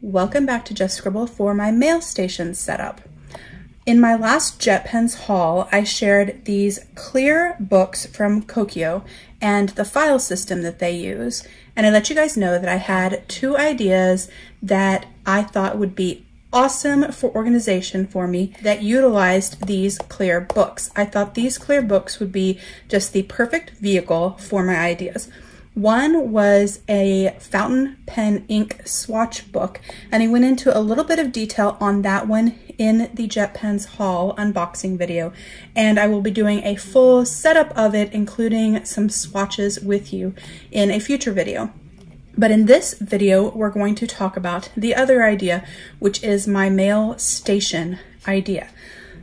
Welcome back to Just Scribble for my mail station setup. In my last JetPens haul, I shared these clear books from Kokuyo and the file system that they use. And I let you guys know that I had two ideas that I thought would be awesome for organization for me that utilized these clear books. I thought these clear books would be just the perfect vehicle for my ideas. One was a fountain pen ink swatch book, and I went into a little bit of detail on that one in the Jet Pens haul unboxing video, and I will be doing a full setup of it, including some swatches with you in a future video. But in this video, we're going to talk about the other idea, which is my mail station idea.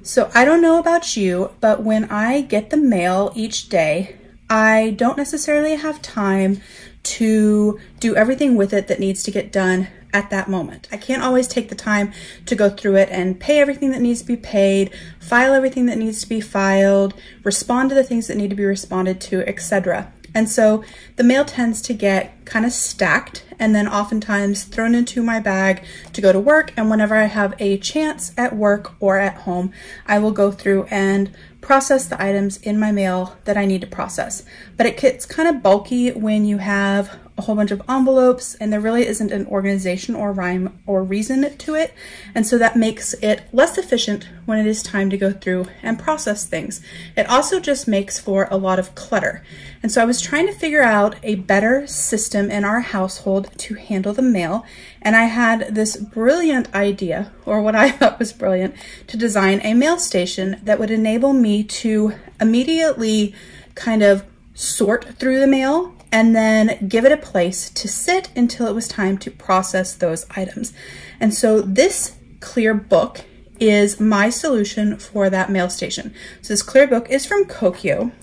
So I don't know about you, but when I get the mail each day, I don't necessarily have time to do everything with it that needs to get done at that moment. I can't always take the time to go through it and pay everything that needs to be paid, file everything that needs to be filed, respond to the things that need to be responded to, etc. And so the mail tends to get kind of stacked and then oftentimes thrown into my bag to go to work. And whenever I have a chance at work or at home, I will go through and process the items in my mail that I need to process. But it gets kind of bulky when you have a whole bunch of envelopes and there really isn't an organization or rhyme or reason to it. And so that makes it less efficient when it is time to go through and process things. It also just makes for a lot of clutter. And so I was trying to figure out a better system in our household to handle the mail. And I had this brilliant idea, or what I thought was brilliant, to design a mail station that would enable me to immediately kind of sort through the mail and then give it a place to sit until it was time to process those items. And so this clear book is my solution for that mail station. So this clear book is from Kokuyo,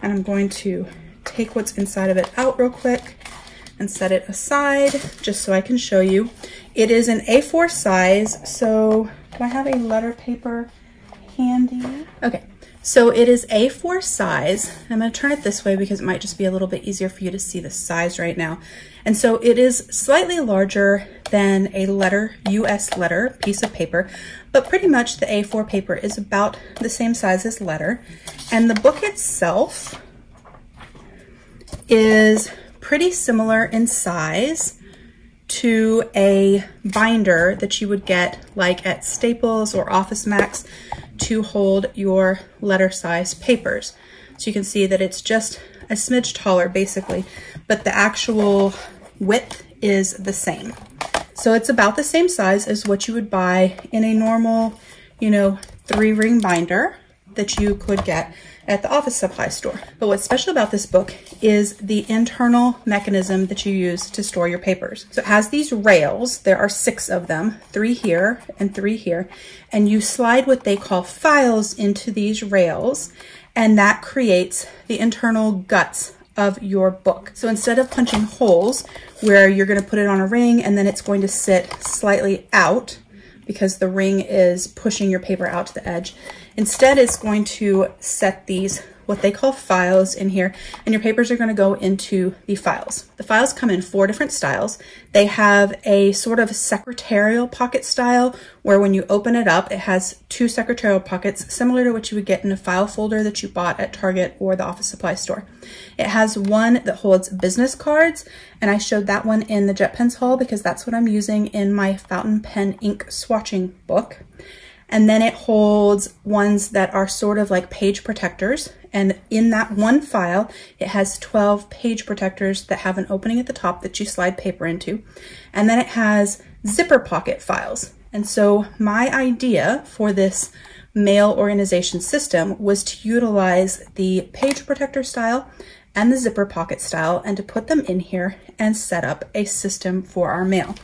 and I'm going to take what's inside of it out real quick and set it aside just so I can show you. It is an A4 size, so do I have a letter paper handy? Okay, so it is A4 size. I'm gonna turn it this way because it might just be a little bit easier for you to see the size right now. And so it is slightly larger than a letter, US letter piece of paper, but pretty much the A4 paper is about the same size as letter. And the book itself is pretty similar in size to a binder that you would get like at Staples or Office Max to hold your letter size papers. So you can see that it's just a smidge taller basically, but the actual width is the same. So it's about the same size as what you would buy in a normal, you know, three ring binder that you could get at the office supply store. But what's special about this book is the internal mechanism that you use to store your papers. So it has these rails, there are six of them, three here and three here, and you slide what they call files into these rails, and that creates the internal guts of your book. So instead of punching holes where you're gonna put it on a ring and then it's going to sit slightly out, because the ring is pushing your paper out to the edge. Instead, it's going to set these what they call files in here, and your papers are going to go into the files. The files come in four different styles. They have a sort of secretarial pocket style where when you open it up, it has two secretarial pockets similar to what you would get in a file folder that you bought at Target or the office supply store. It has one that holds business cards, and I showed that one in the Jet Pens haul because that's what I'm using in my fountain pen ink swatching book. And then it holds ones that are sort of like page protectors. And in that one file, it has 12 page protectors that have an opening at the top that you slide paper into. And then it has zipper pocket files. And so my idea for this mail organization system was to utilize the page protector style and the zipper pocket style and to put them in here and set up a system for our mail.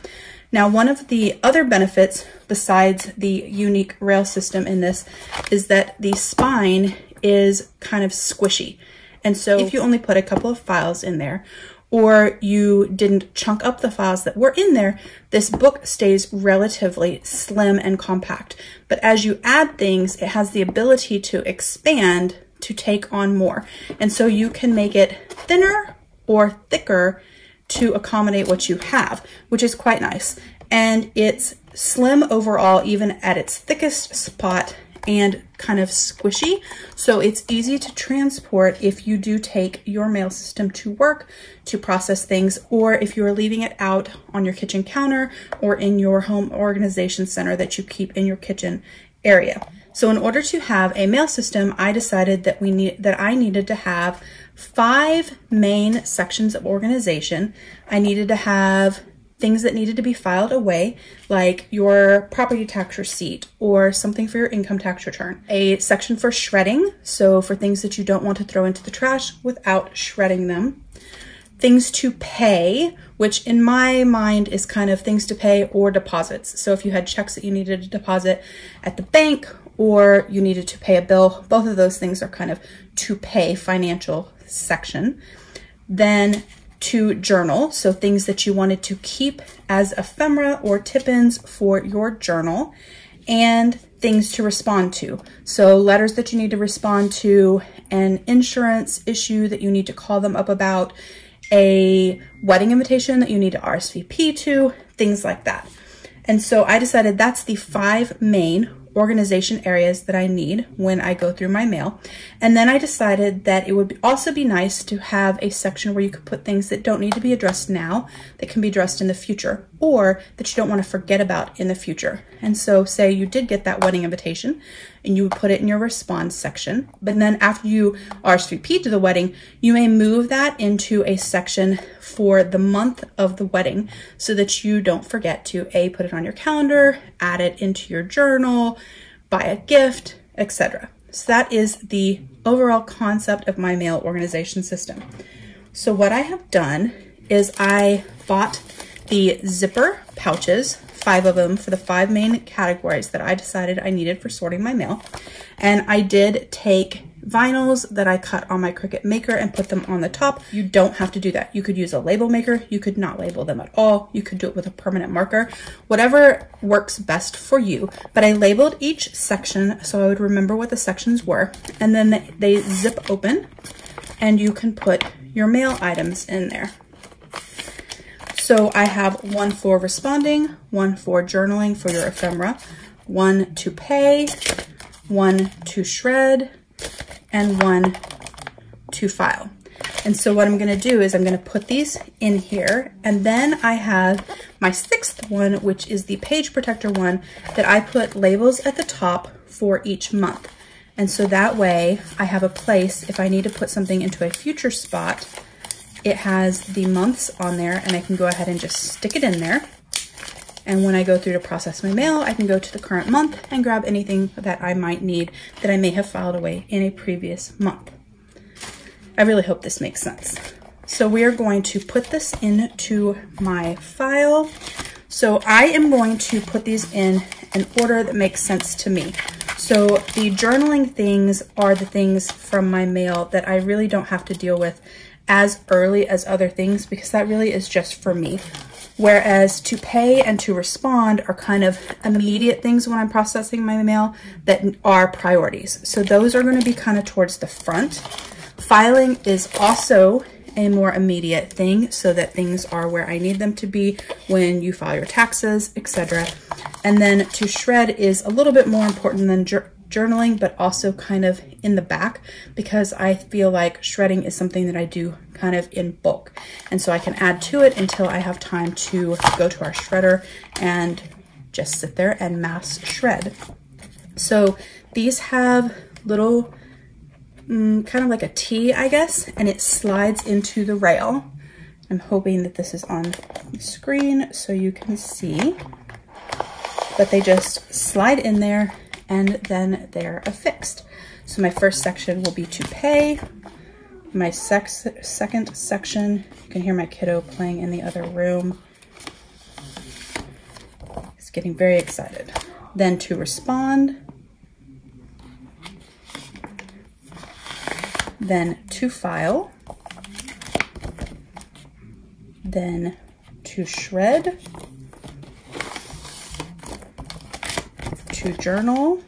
Now, one of the other benefits besides the unique rail system in this is that the spine is kind of squishy. And so if you only put a couple of files in there, or you didn't chunk up the files that were in there, this book stays relatively slim and compact. But as you add things, it has the ability to expand to take on more. And so you can make it thinner or thicker to accommodate what you have, which is quite nice. and it's slim overall, even at its thickest spot and kind of squishy. So it's easy to transport if you do take your mail system to work to process things, or if you are leaving it out on your kitchen counter or in your home organization center that you keep in your kitchen area. So in order to have a mail system, I decided that we need that I needed to have five main sections of organization. I needed to have things that needed to be filed away, like your property tax receipt or something for your income tax return. A section for shredding, so for things that you don't want to throw into the trash without shredding them. Things to pay, which in my mind is kind of things to pay or deposits. So if you had checks that you needed to deposit at the bank or you needed to pay a bill, both of those things are kind of to pay financial section. Then to journal, so things that you wanted to keep as ephemera or tip-ins for your journal, and things to respond to. So letters that you need to respond to, an insurance issue that you need to call them up about, a wedding invitation that you need to RSVP to, things like that. And so I decided that's the five main organization areas that I need when I go through my mail. And then I decided that it would also be nice to have a section where you could put things that don't need to be addressed now, that can be addressed in the future, or that you don't want to forget about in the future. And so say you did get that wedding invitation and you would put it in your response section, but then after you RSVP to the wedding, you may move that into a section for the month of the wedding so that you don't forget to A, put it on your calendar, add it into your journal, buy a gift, etc. So that is the overall concept of my mail organization system. So what I have done is I bought the zipper pouches, five of them for the five main categories that I decided I needed for sorting my mail. And I did take vinyls that I cut on my Cricut Maker and put them on the top. You don't have to do that. You could use a label maker. You could not label them at all. You could do it with a permanent marker, whatever works best for you. But I labeled each section so I would remember what the sections were. And then they zip open and you can put your mail items in there. So I have one for responding, one for journaling for your ephemera, one to pay, one to shred, and one to file. And so what I'm gonna do is I'm gonna put these in here and then I have my sixth one, which is the page protector one that I put labels at the top for each month. And so that way I have a place if I need to put something into a future spot it has the months on there and I can go ahead and just stick it in there. And when I go through to process my mail, I can go to the current month and grab anything that I might need that I may have filed away in a previous month. I really hope this makes sense. So we are going to put this into my file. So I am going to put these in an order that makes sense to me. So the journaling things are the things from my mail that I really don't have to deal with as early as other things because that really is just for me. Whereas to pay and to respond are kind of immediate things when I'm processing my mail that are priorities. So those are going to be kind of towards the front. Filing is also a more immediate thing so that things are where I need them to be when you file your taxes, etc. And then to shred is a little bit more important than journaling, but also kind of in the back because I feel like shredding is something that I do kind of in bulk. And so I can add to it until I have time to go to our shredder and just sit there and mass shred. So these have little, mm, kind of like a T, I guess, and it slides into the rail. I'm hoping that this is on screen so you can see. But they just slide in there and then they're affixed. So my first section will be to pay. My sex, second section, you can hear my kiddo playing in the other room. He's getting very excited. Then to respond. Then to file. Then to shred. To journal,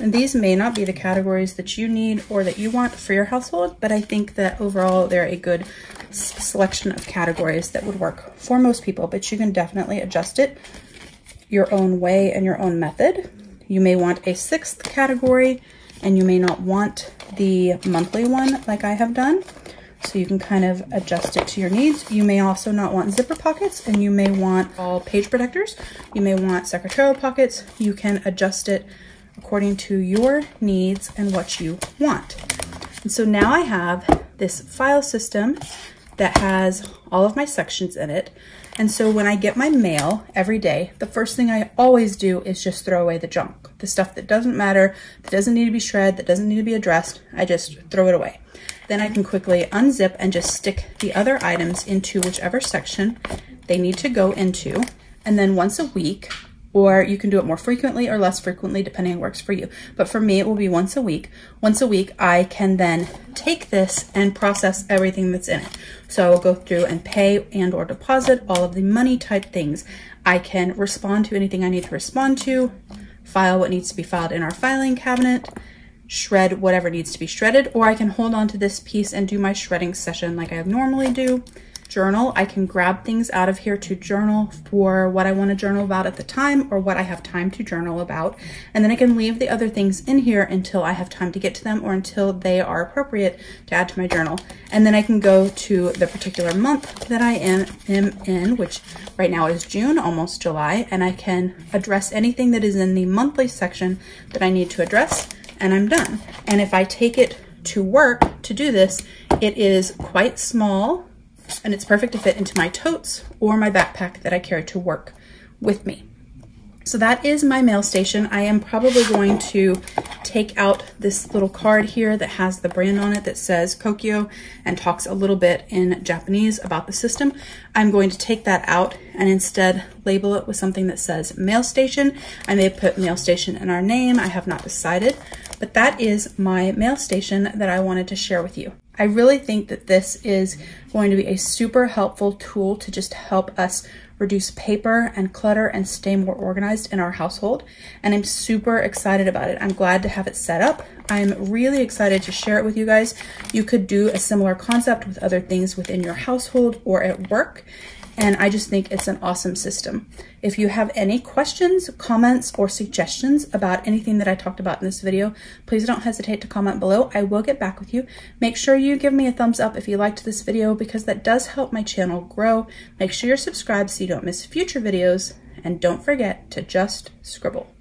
And these may not be the categories that you need or that you want for your household, but I think that overall they're a good selection of categories that would work for most people, but you can definitely adjust it your own way and your own method. You may want a sixth category and you may not want the monthly one like I have done. So you can kind of adjust it to your needs. You may also not want zipper pockets and you may want all page protectors. You may want secretarial pockets. You can adjust it according to your needs and what you want. And so now I have this file system that has all of my sections in it. And so when I get my mail every day, the first thing I always do is just throw away the junk. The stuff that doesn't matter, that doesn't need to be shredded, that doesn't need to be addressed, I just throw it away. Then I can quickly unzip and just stick the other items into whichever section they need to go into. And then once a week, or you can do it more frequently or less frequently depending on what works for you. But for me, it will be once a week. Once a week, I can then take this and process everything that's in it. So I will go through and pay and or deposit all of the money type things. I can respond to anything I need to respond to, file what needs to be filed in our filing cabinet, shred whatever needs to be shredded, or I can hold on to this piece and do my shredding session like I normally do journal. I can grab things out of here to journal for what I want to journal about at the time or what I have time to journal about. And then I can leave the other things in here until I have time to get to them or until they are appropriate to add to my journal. And then I can go to the particular month that I am, am in, which right now is June, almost July, and I can address anything that is in the monthly section that I need to address and I'm done. And if I take it to work to do this, it is quite small and it's perfect to fit into my totes or my backpack that I carry to work with me. So that is my mail station. I am probably going to take out this little card here that has the brand on it that says Kokuyo and talks a little bit in Japanese about the system. I'm going to take that out and instead label it with something that says mail station. I may put mail station in our name. I have not decided, but that is my mail station that I wanted to share with you. I really think that this is going to be a super helpful tool to just help us reduce paper and clutter and stay more organized in our household. And I'm super excited about it. I'm glad to have it set up. I'm really excited to share it with you guys. You could do a similar concept with other things within your household or at work and I just think it's an awesome system. If you have any questions, comments, or suggestions about anything that I talked about in this video, please don't hesitate to comment below. I will get back with you. Make sure you give me a thumbs up if you liked this video because that does help my channel grow. Make sure you're subscribed so you don't miss future videos, and don't forget to just scribble.